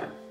Bye.